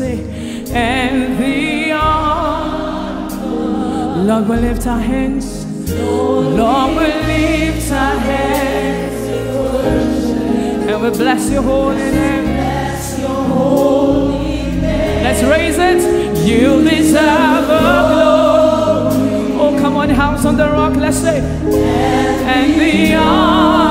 mercy and the honor. Lord, we lift our hands. Lord, we lift our hands and we bless your holy name. Let's raise it. You deserve the glory. Oh, come on, house on the rock. Let's say, and the honor.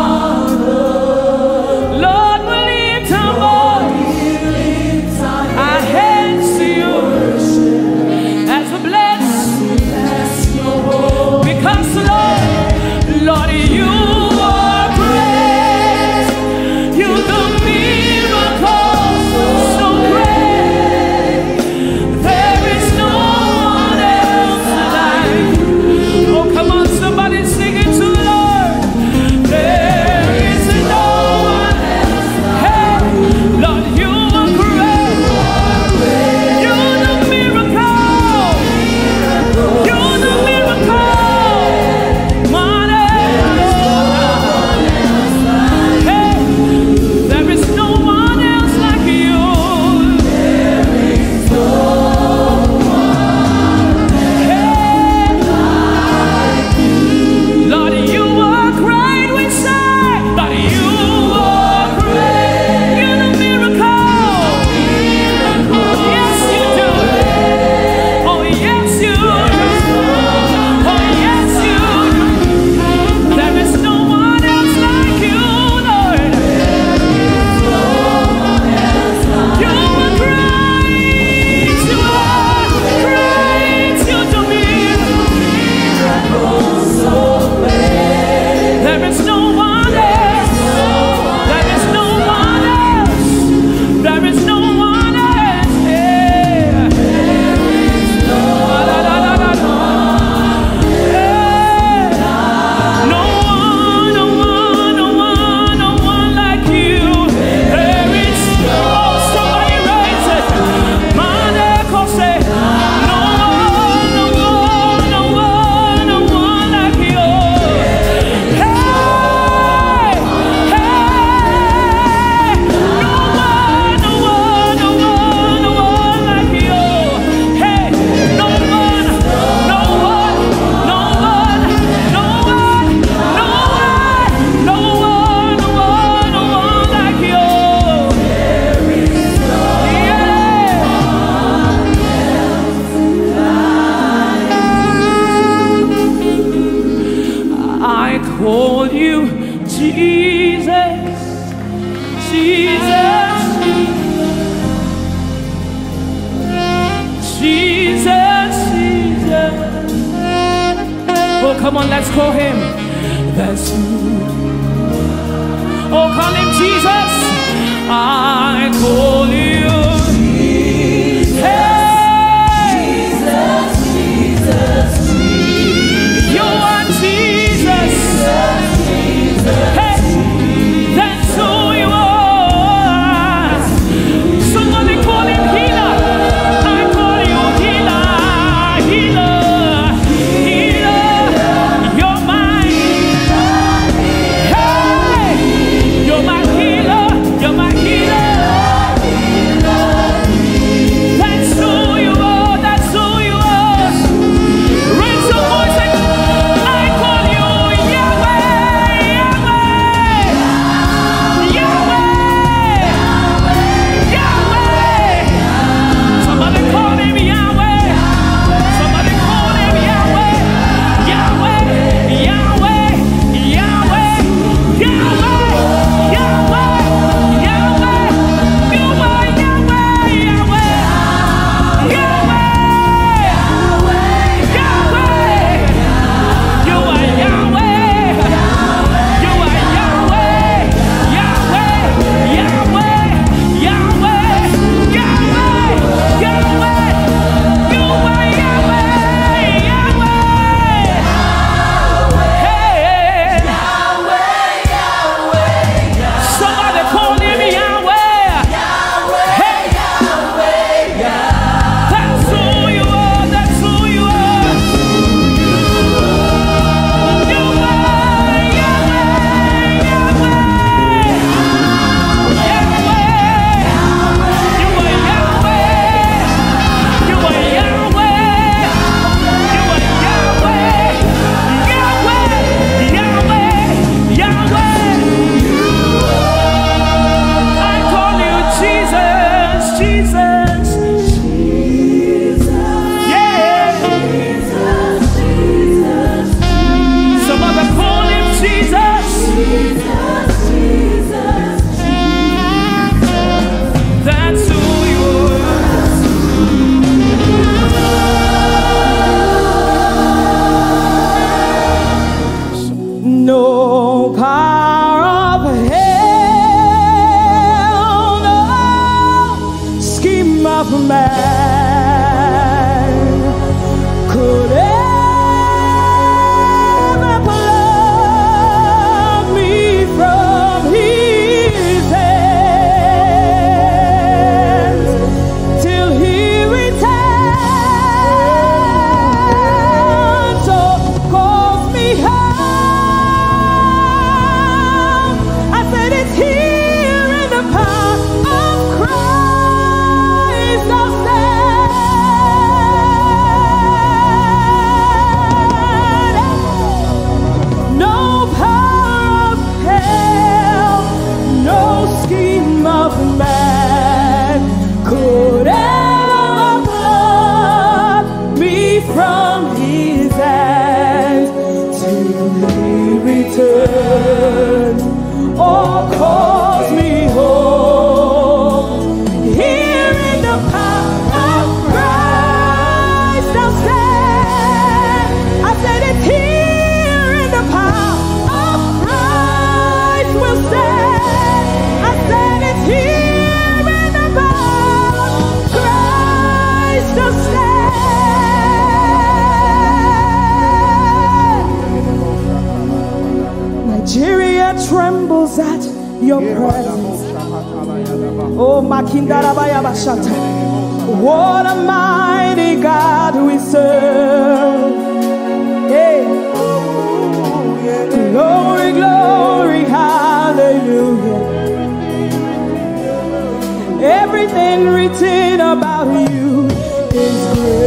everything written about you is good.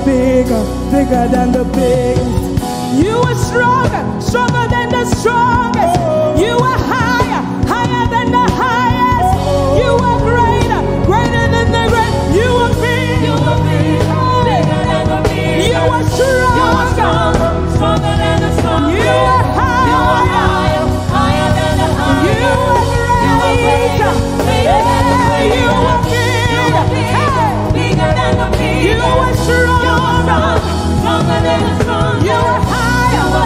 are bigger, bigger than the biggest. You are stronger, stronger than the strongest. You are higher, higher than the highest. You are greater, greater than the great. You are bigger, you are bigger, bigger than the biggest. You are stronger, you are stronger, stronger than the strongest. You are higher, you are higher, higher than the highest. You are greater, greater, than the great. You are bigger.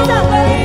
回到。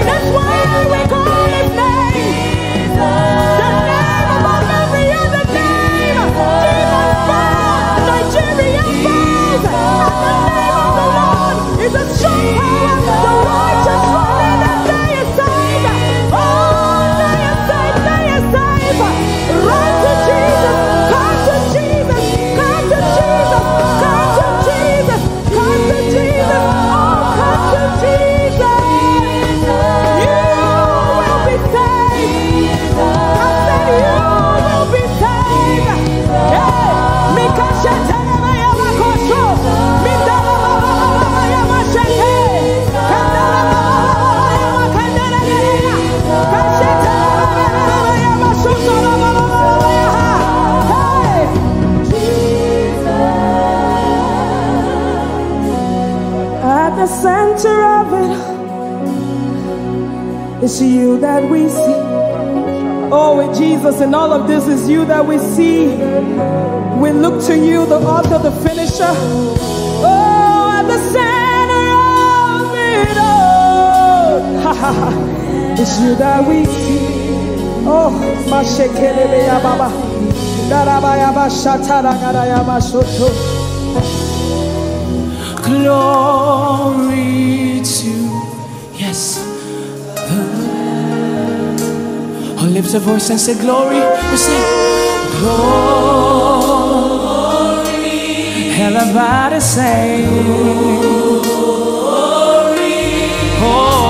center of it, it is you that we see. Oh, with Jesus, and all of this is you that we see. We look to you, the author, the finisher. Oh, at the center of it all. it's you that we see. Oh, Mashekelebe Yababa. Darabaya Bashatara Garaya Bashoto glory to, yes, the Lamb. Oh, lift a voice and say glory. We say glory. hell about to say glory. Oh.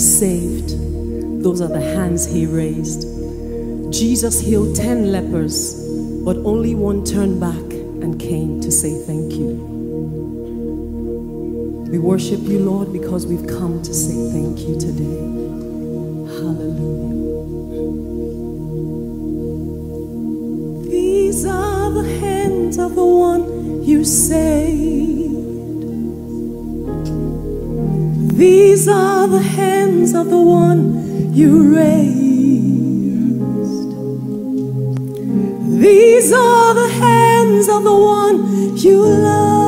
saved. Those are the hands he raised. Jesus healed 10 lepers, but only one turned back and came to say thank you. We worship you, Lord, because we've come to say thank you today. Hallelujah. These are the hands of the one you saved. These are the hands of the one you raised. These are the hands of the one you love.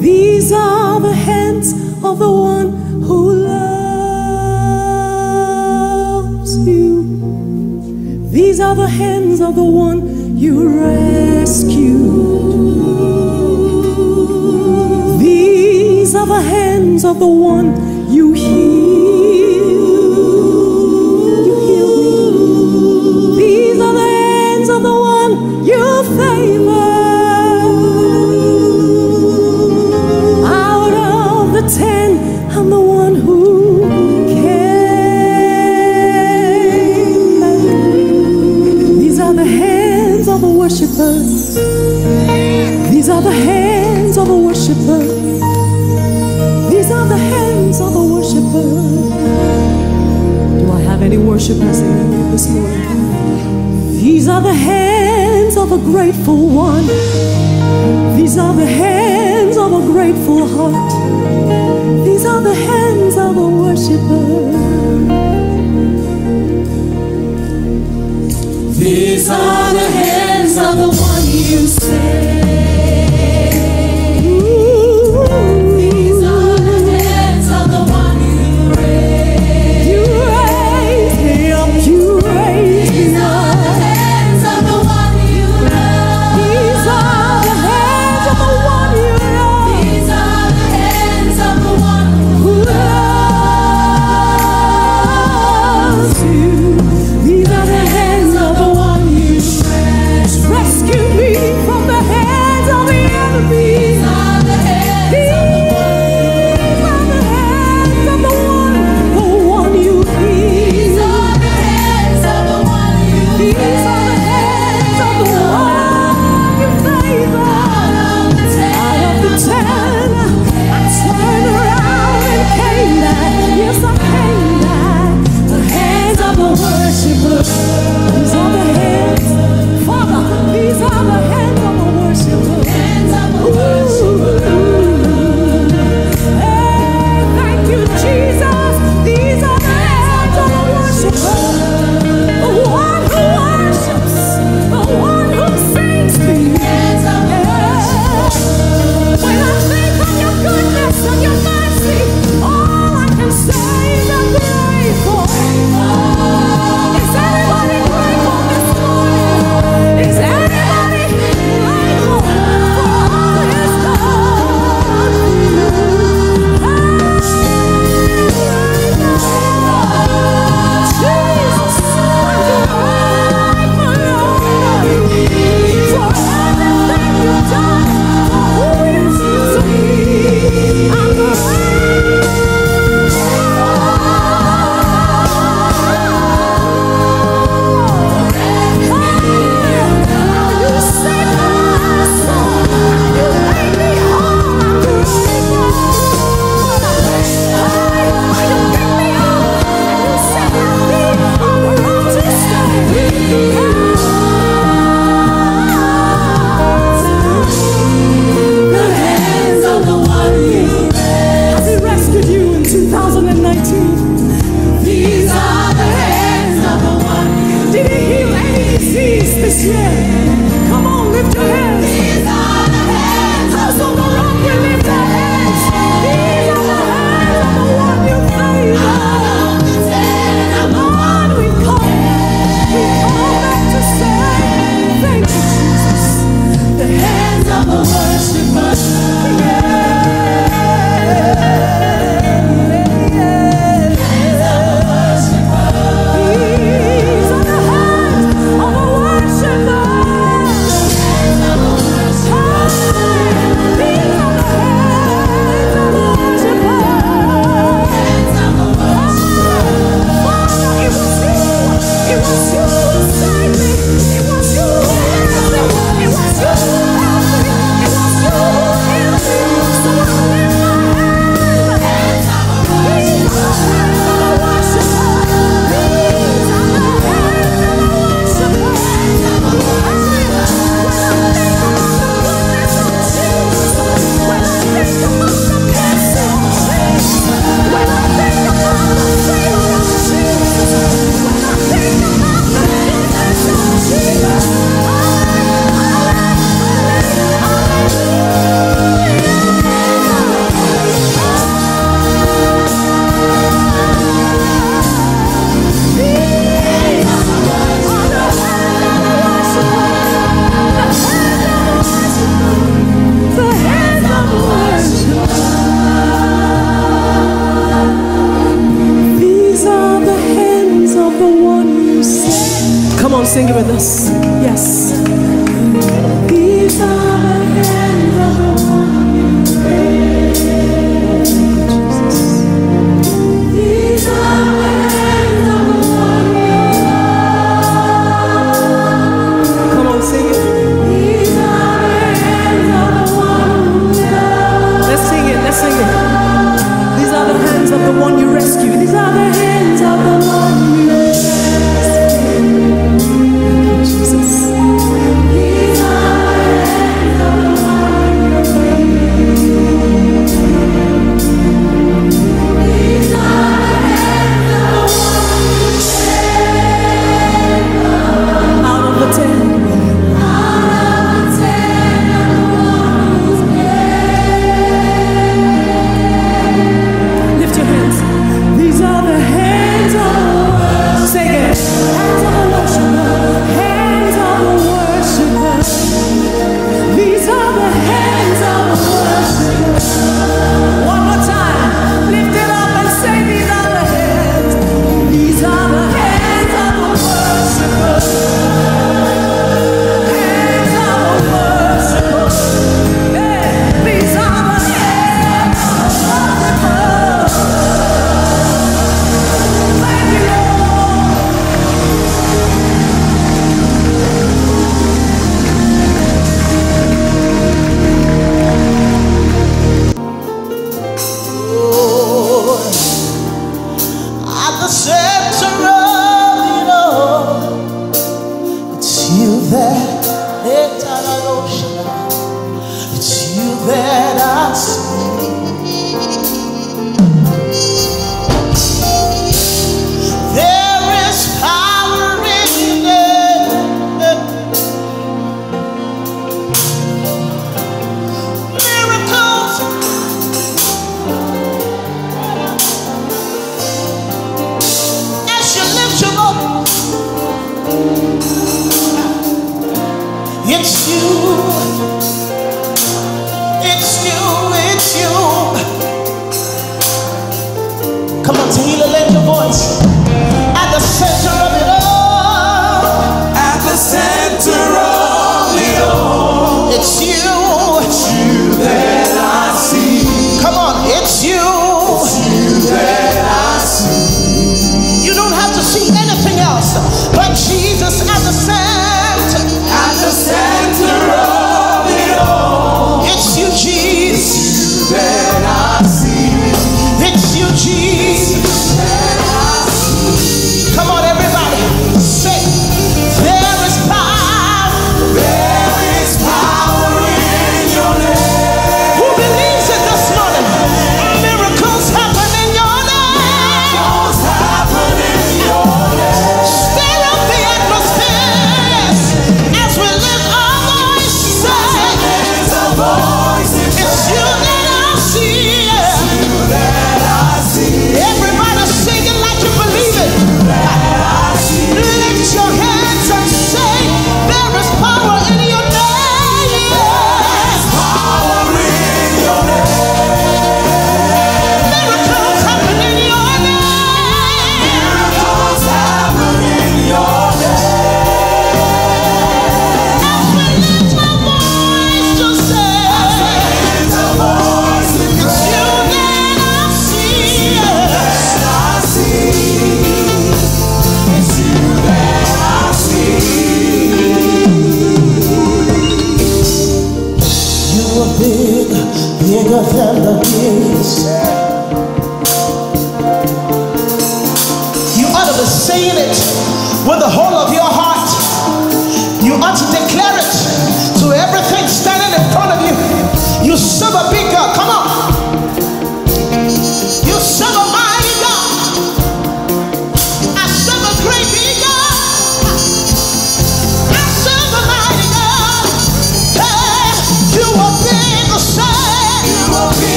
These are the hands of the one who loves you. These are the hands of the one you rescued the hands of the one worship this morning. These are the hands of a grateful one. These are the hands of a grateful heart. These are the hands of a worshiper. These are the hands of the one you say.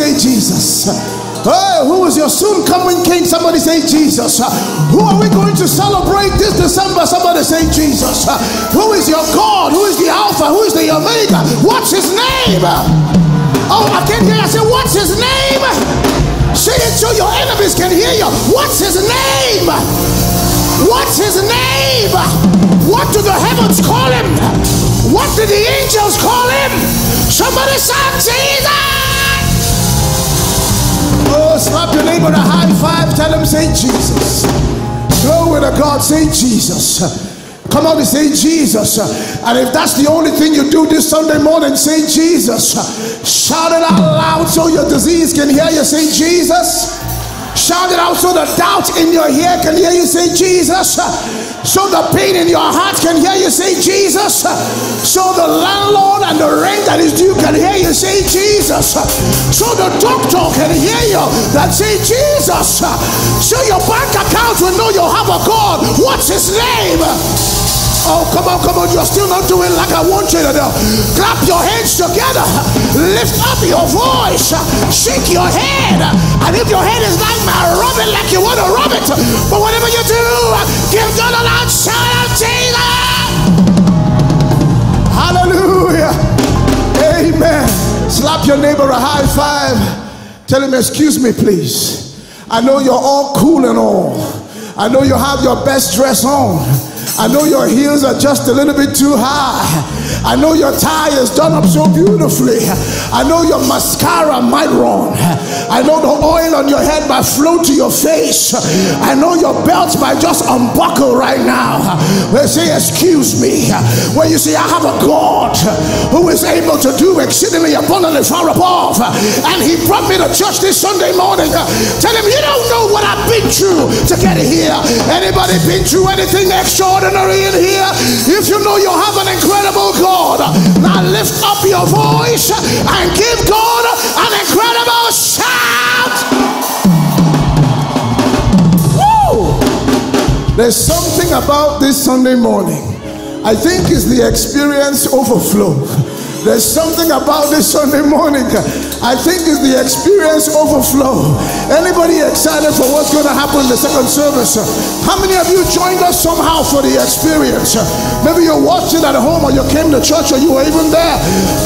Say Jesus. Hey, who is your soon coming king? Somebody say Jesus. Who are we going to celebrate this December? Somebody say Jesus. Who is your God? Who is the Alpha? Who is the Omega? What's his name? Oh, I can't hear. I said, What's his name? Say it so your enemies can hear you. What's his name? What's his name? What do the heavens call him? What do the angels call him? Somebody say Jesus! Oh, slap your neighbor a high five. Tell him, say Jesus. Glory to God, say Jesus. Come on and say Jesus. And if that's the only thing you do this Sunday morning, say Jesus. Shout it out loud so your disease can hear you. Say Jesus. Shout it out so the doubt in your ear can hear you say Jesus. So the pain in your heart can hear you say Jesus. So the landlord and the rent that is due can hear you say Jesus. So the doctor can hear you that say Jesus. So your bank account will know you have a God. What's his name? Oh, come on, come on. You're still not doing like I want you to do. Clap your hands together. Lift up your voice. Shake your head. And if your head is like my rub it like you want to rub it. But whatever you do, give God a loud shout out, Jesus. Hallelujah. Amen. Slap your neighbor a high five. Tell him, excuse me, please. I know you're all cool and all. I know you have your best dress on. I know your heels are just a little bit too high. I know your tie is done up so beautifully. I know your mascara might run. I know the oil on your head might flow to your face. I know your belt might just unbuckle right now. They say, Excuse me. When you say, I have a God who is able to do exceedingly abundantly far above, and He brought me to church this Sunday morning. Tell Him, You don't know what I've been through to get here. Anybody been through anything extraordinary in here? If you know you have an incredible God, now lift up your voice and give God an incredible shout. Woo! There's something about this Sunday morning. I think it's the experience overflow. There's something about this Sunday morning. I think it's the experience overflow. Anybody excited for what's going to happen in the second service? How many of you joined us somehow for the experience? Maybe you're watching at home or you came to church or you were even there.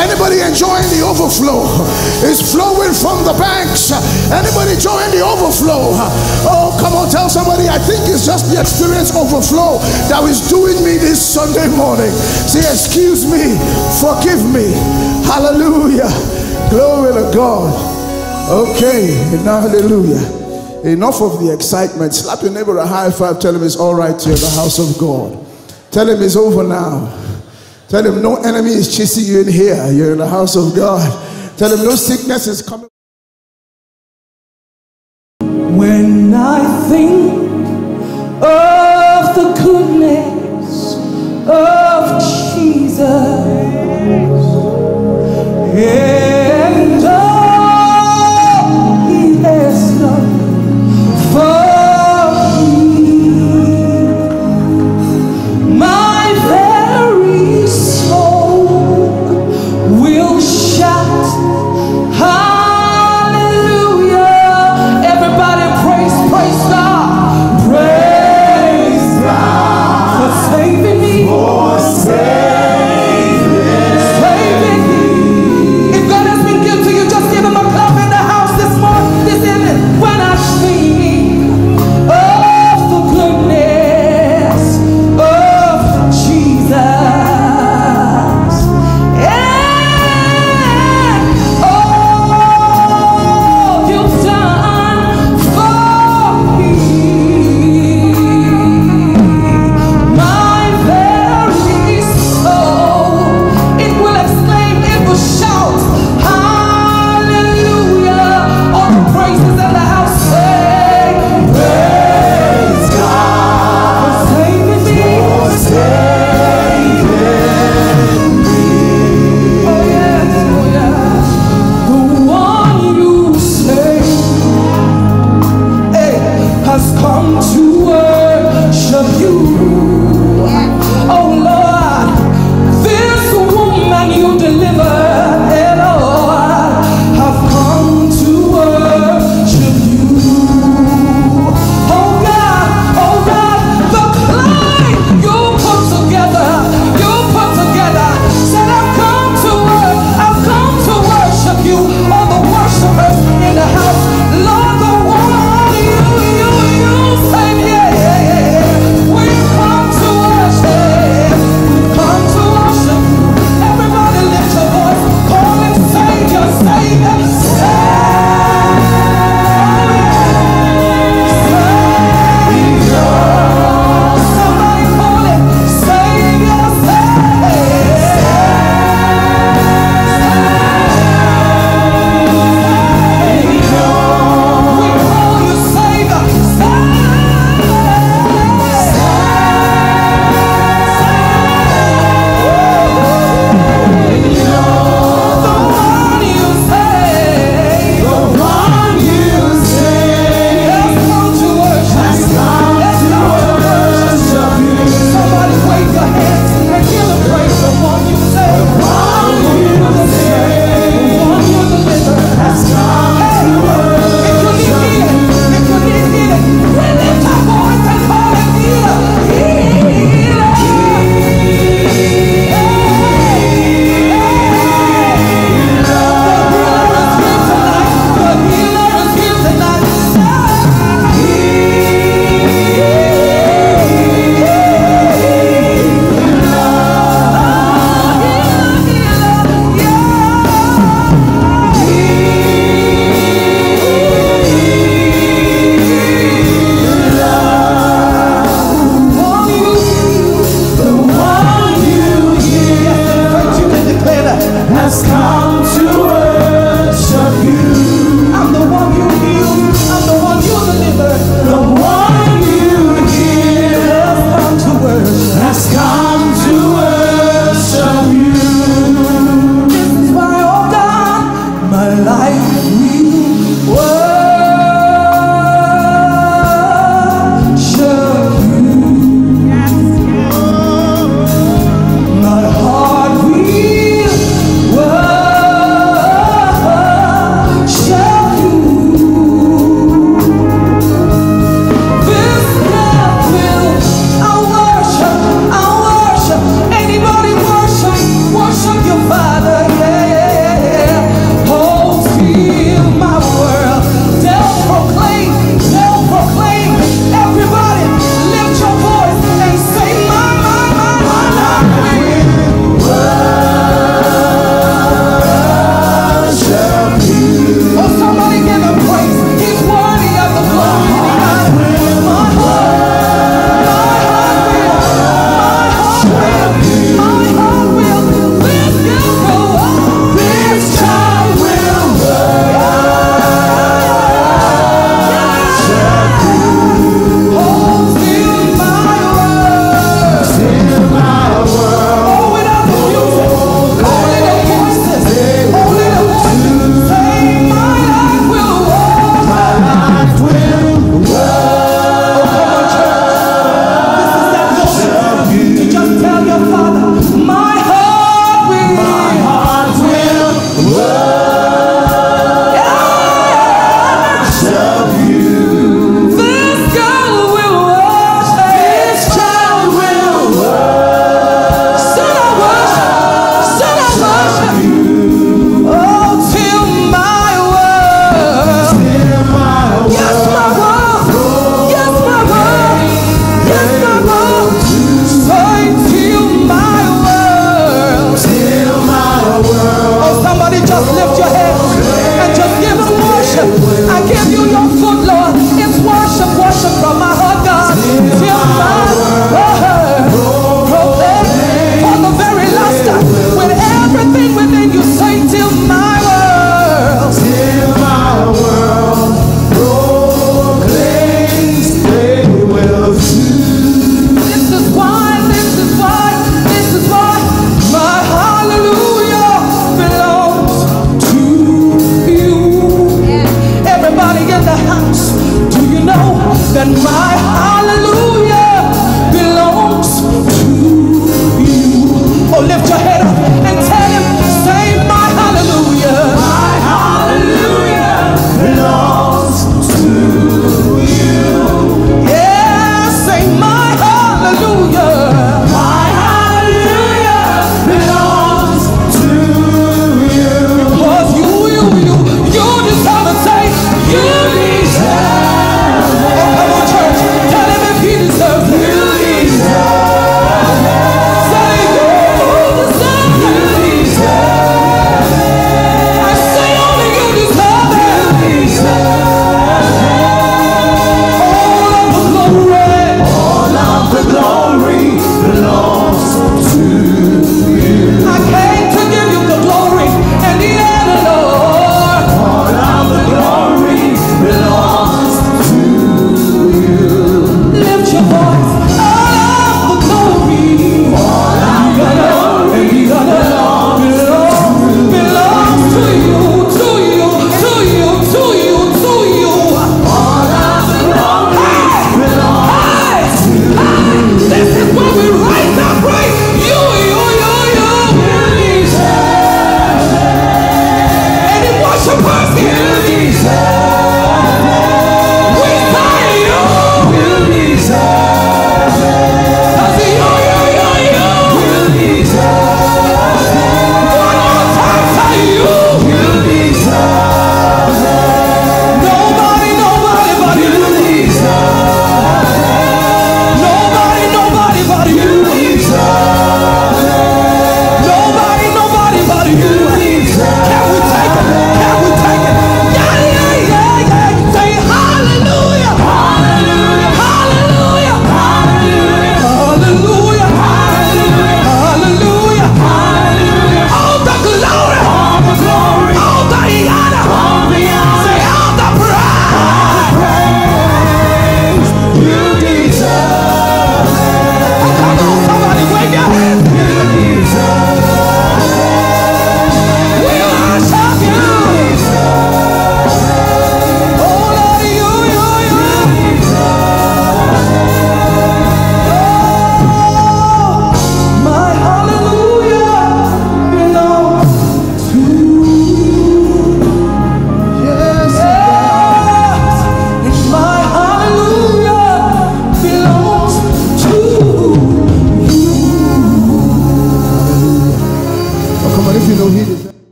Anybody enjoying the overflow? It's flowing from the banks. Anybody enjoying the overflow? Oh, come on, tell somebody. I think it's just the experience overflow that is doing me this Sunday morning. Say, excuse me, forgive me. Hallelujah. Glory to God. Okay, hallelujah. Enough of the excitement. Slap your neighbor a high five. Tell him it's all right to the house of God. Tell him it's over now. Tell him no enemy is chasing you in here. You're in the house of God. Tell him no sickness is coming. When I think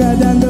kadang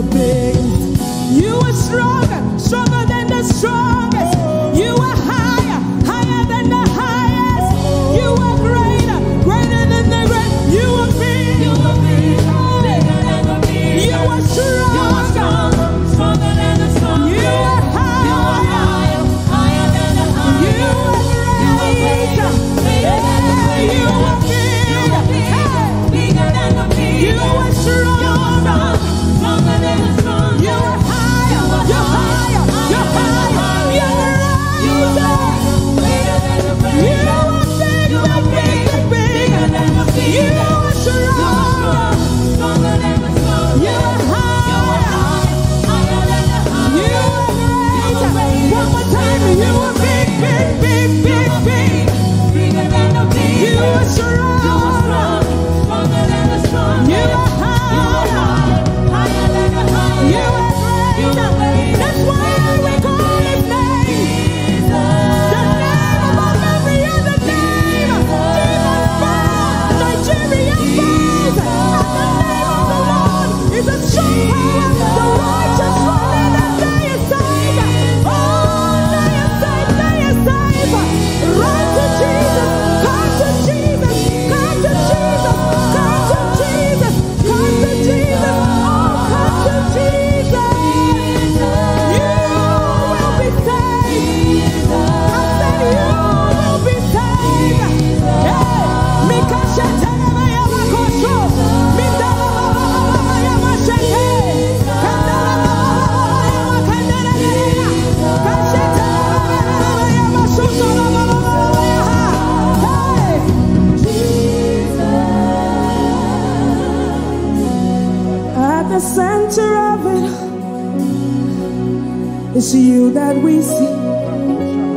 It's you that we see.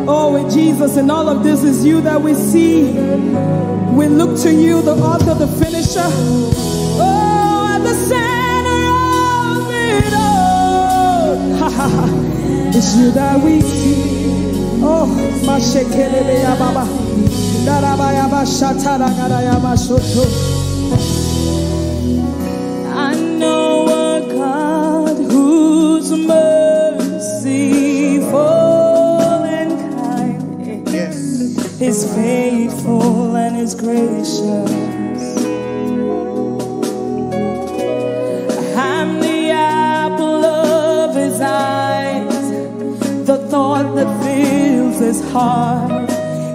Oh, Jesus and all of this is you that we see. We look to you, the author, the finisher. Oh, at the center of it all. it's you that we see. Oh, Mashekelebe Yababa. Darabaya Bashatara Garayama Soto. gracious. I'm the apple of his eyes, the thought that fills his heart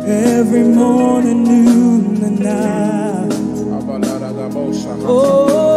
every morning, noon, and night. Oh.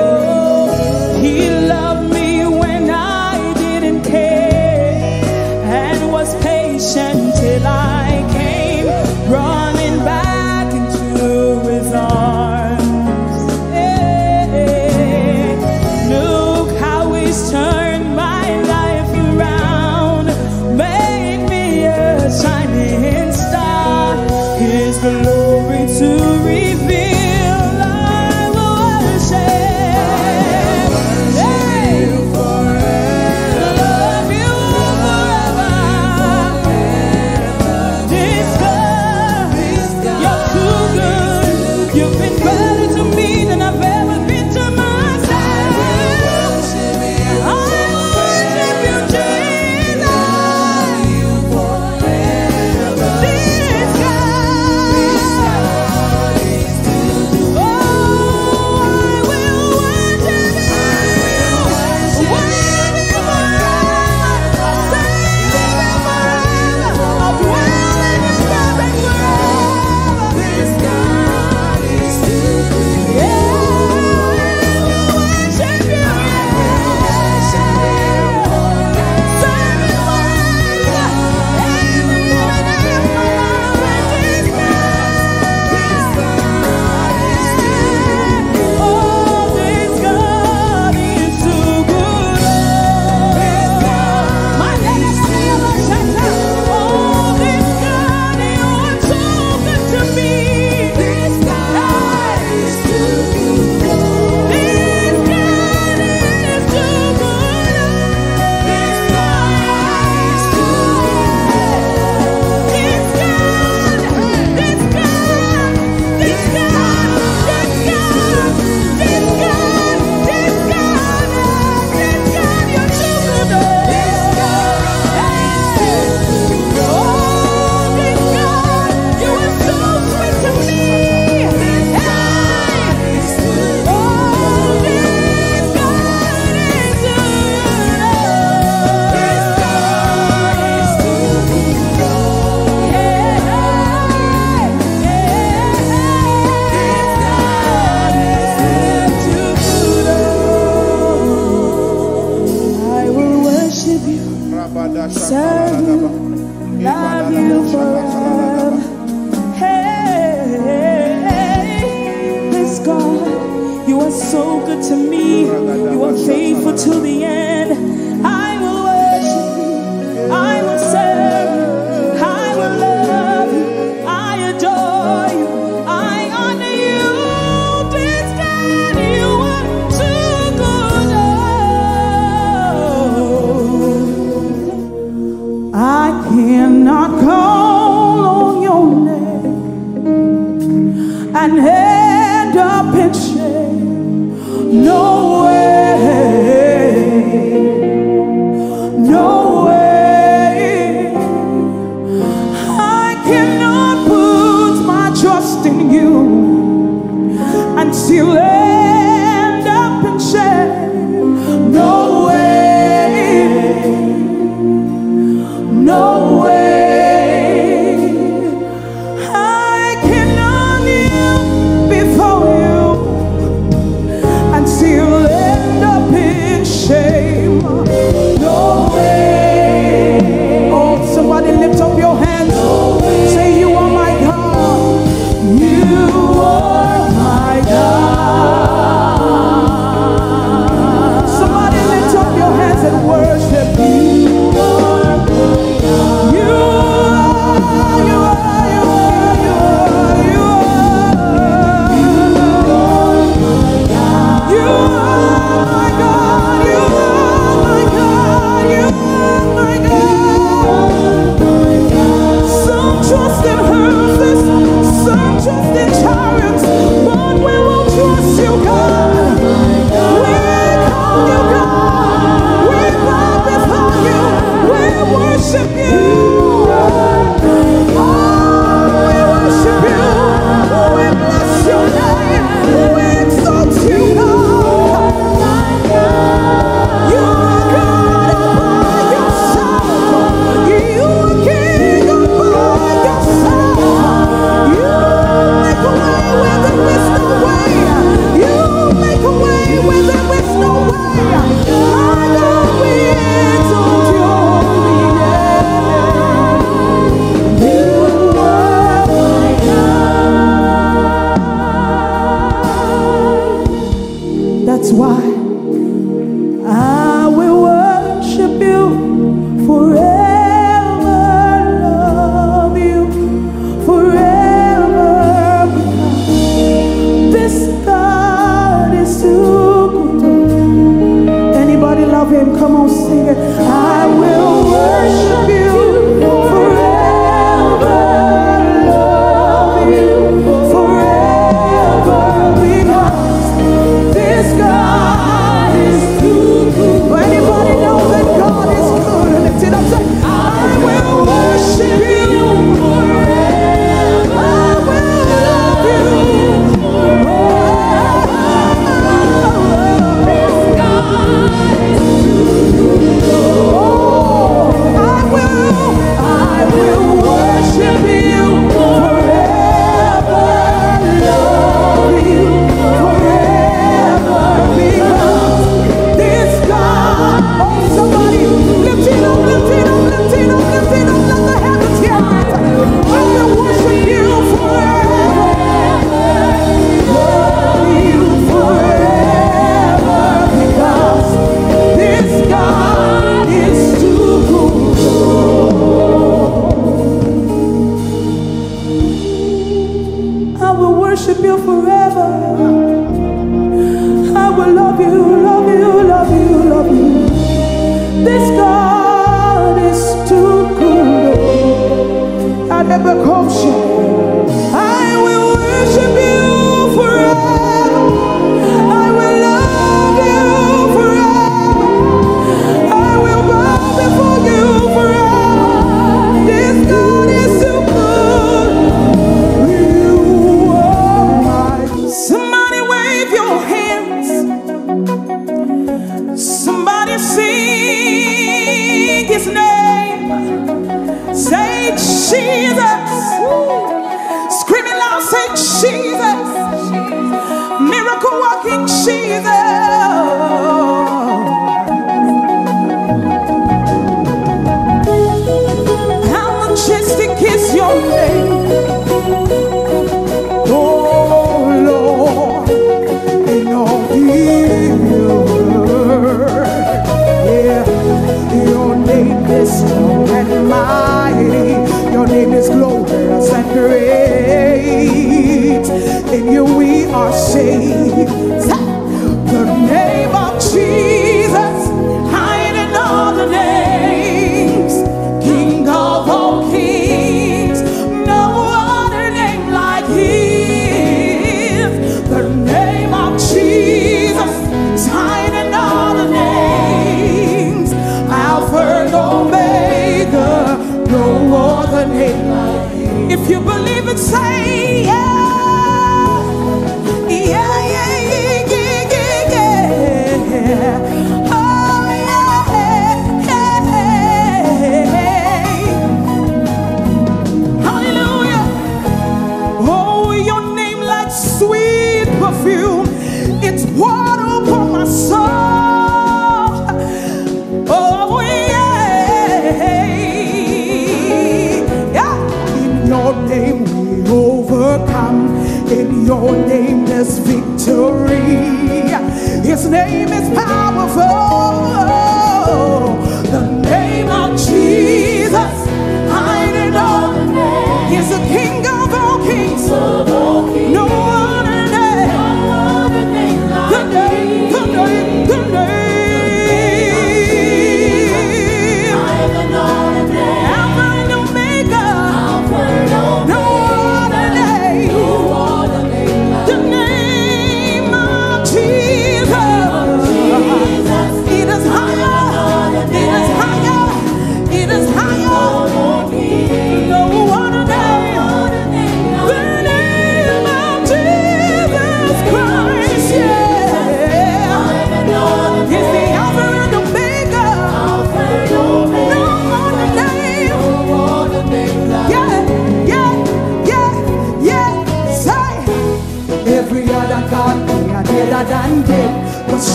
And end up in shame. No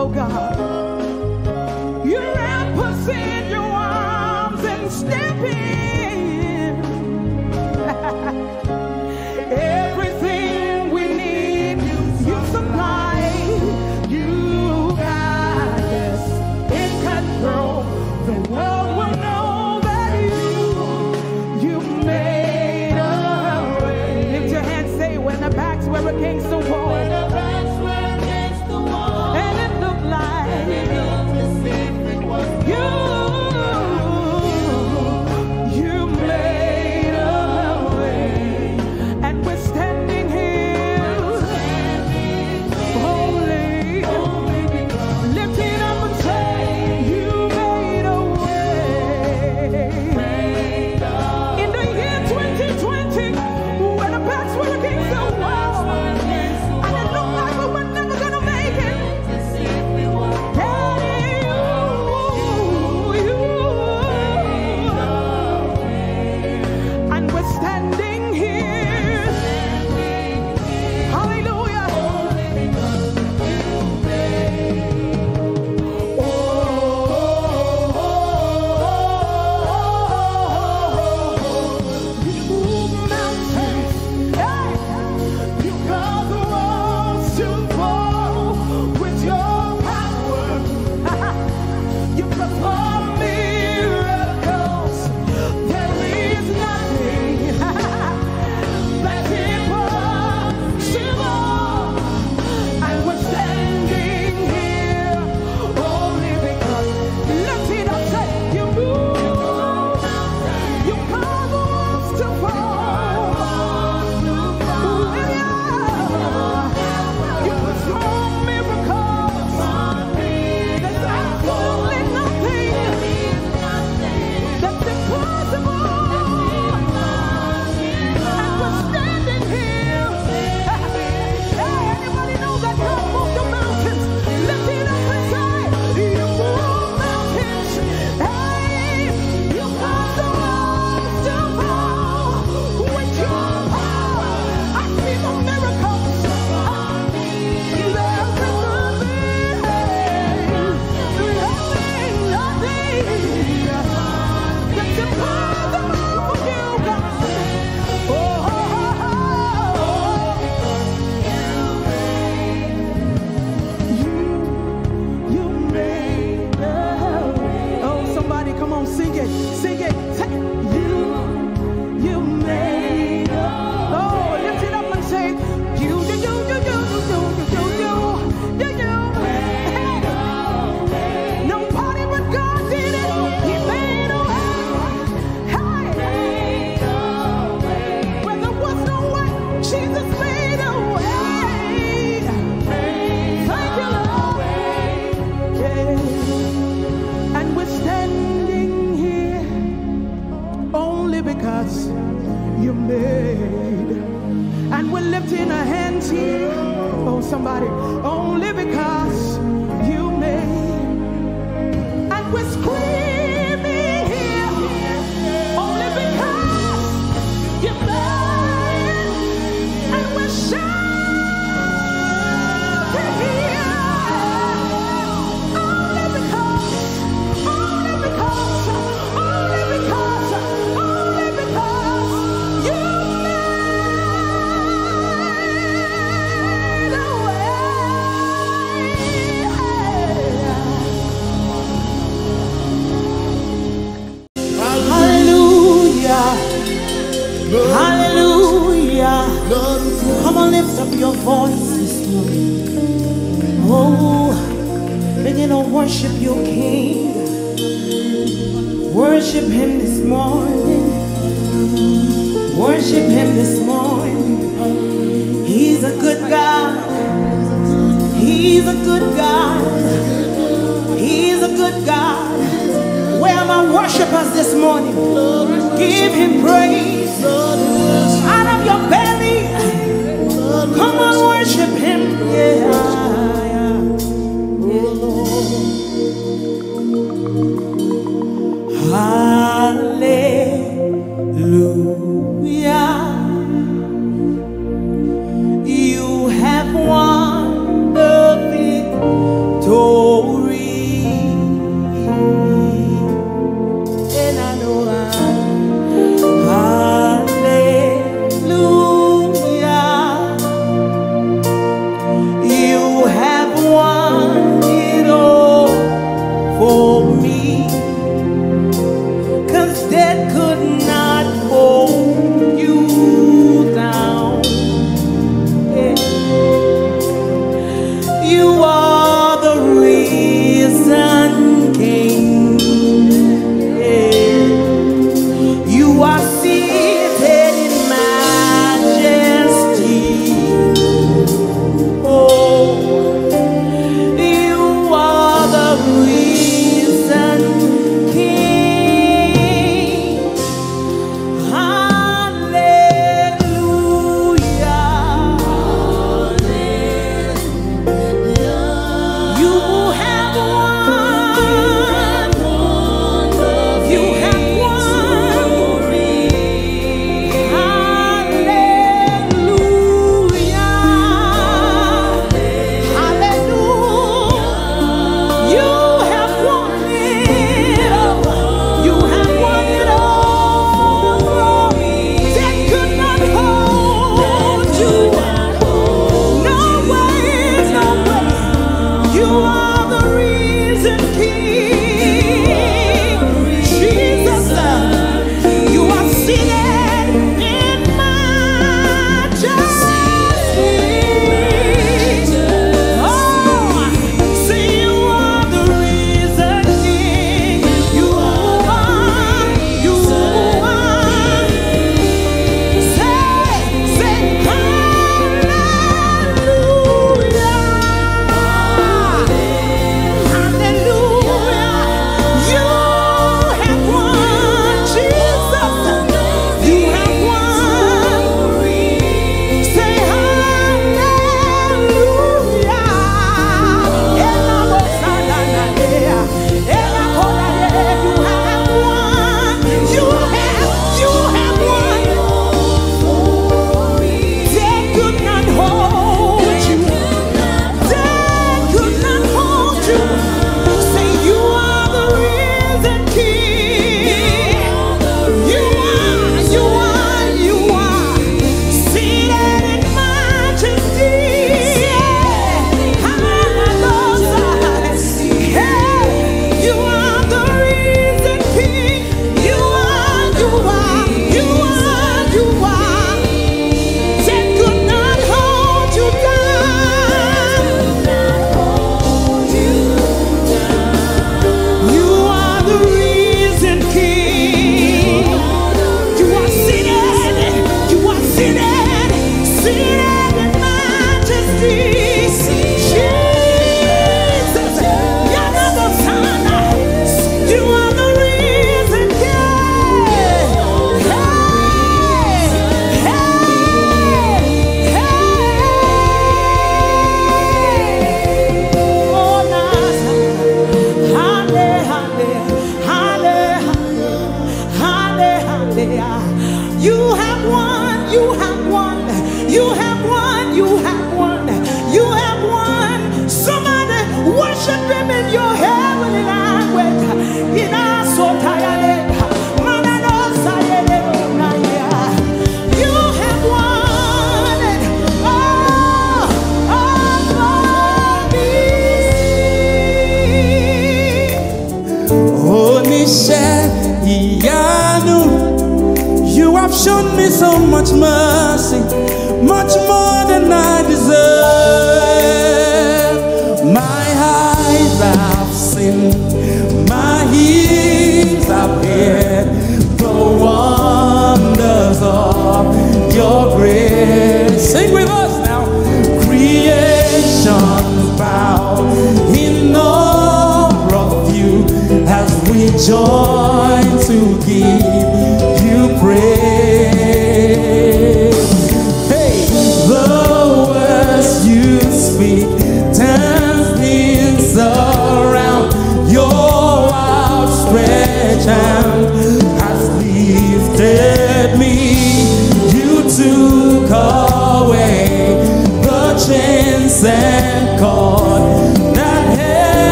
oh God,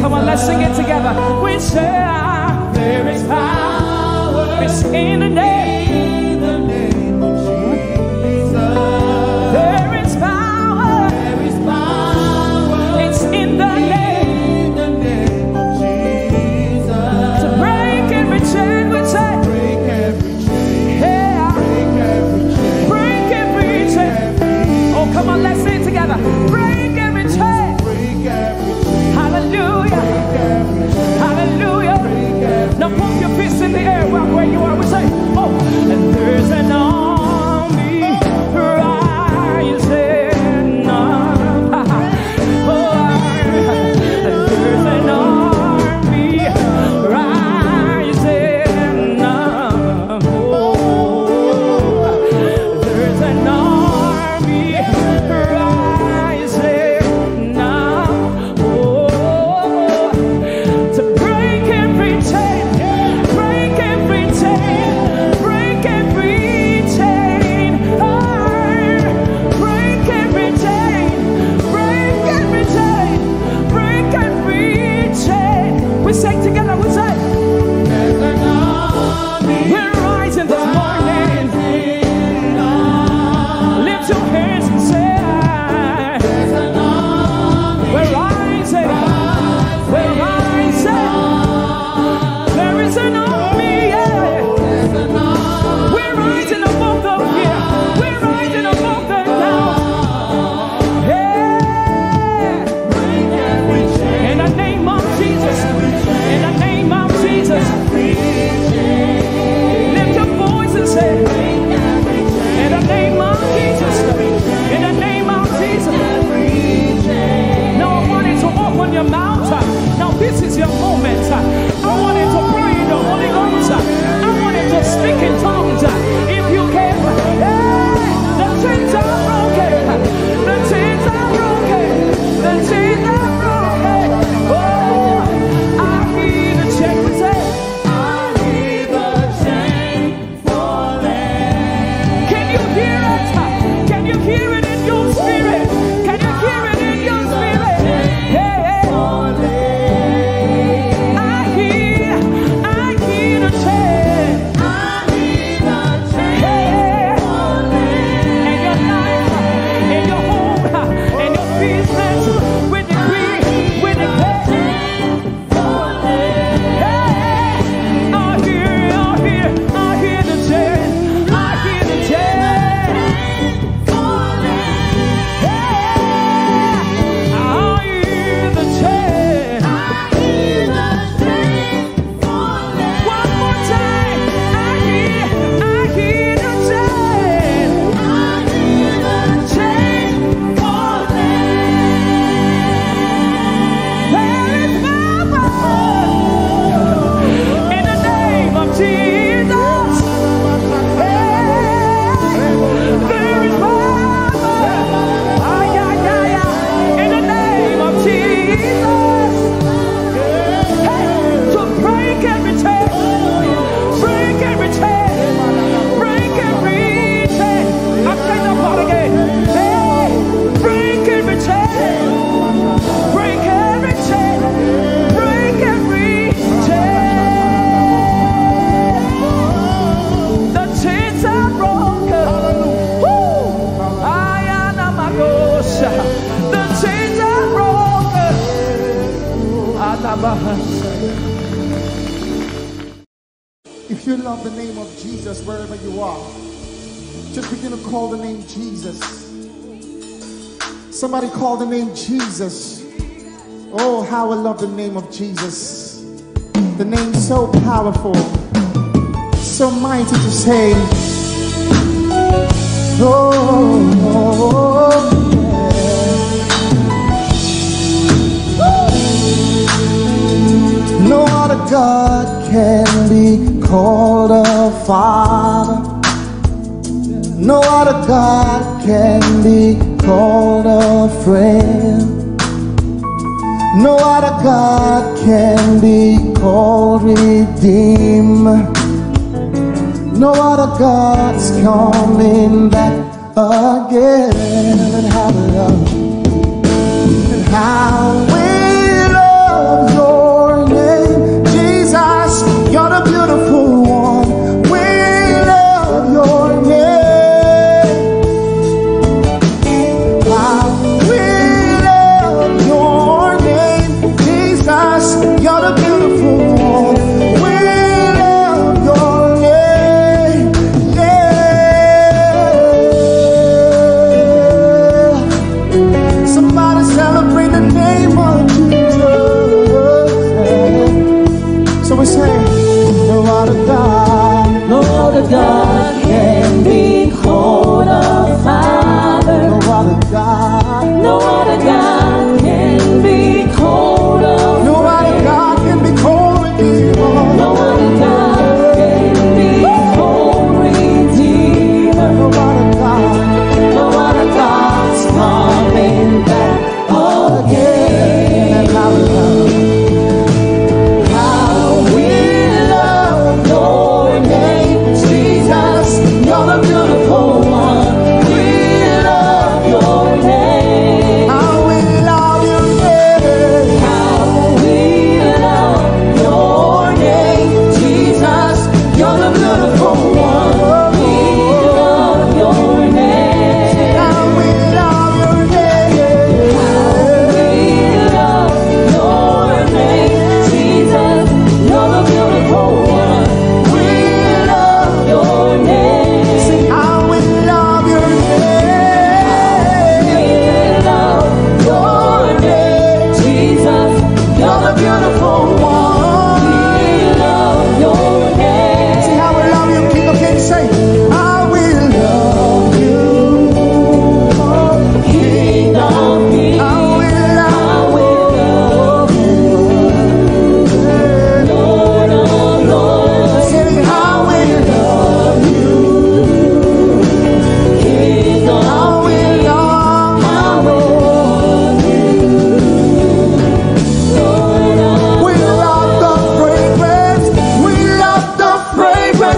Come on, let's sing it together. We say, There is power. It's in the name. Call the name Jesus. Somebody call the name Jesus. Oh, how I love the name of Jesus. The name so powerful, so mighty to say. Oh, oh, oh yeah. No other God can be called a father. No other God can be called a friend. No other God can be called redeemer. No other God's coming back again. And how love, and how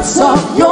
hearts of your